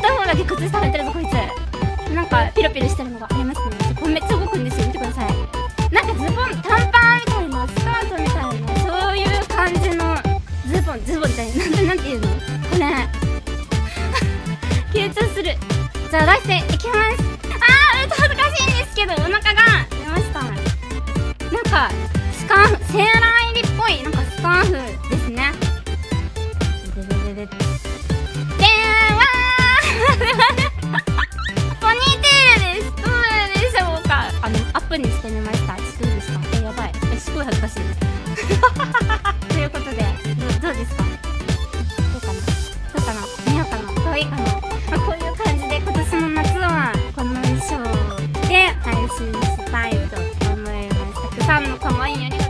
片方だけ崩されてるぞこいつ。なんかピロピロしてるのがありますね。これめっちゃ動くんですよ。見てください。なんかズボン短パンみたいなスカートみたいなそういう感じのズボンズボンみたいな。なんていうの？これ。緊張する。じゃあ出していきます。あーめっと恥ずかしいんですけどお腹が出ました。なんかスカーフセーラー分にして寝ました。るんですか？えやばい。えすごい恥ずかしいということでどうですか？どうかな？どうかな？寝ようかなどういかな、まあ、こういう感じで今年の夏はこの衣装で配信したいと思います。たくさんの可愛いありがとう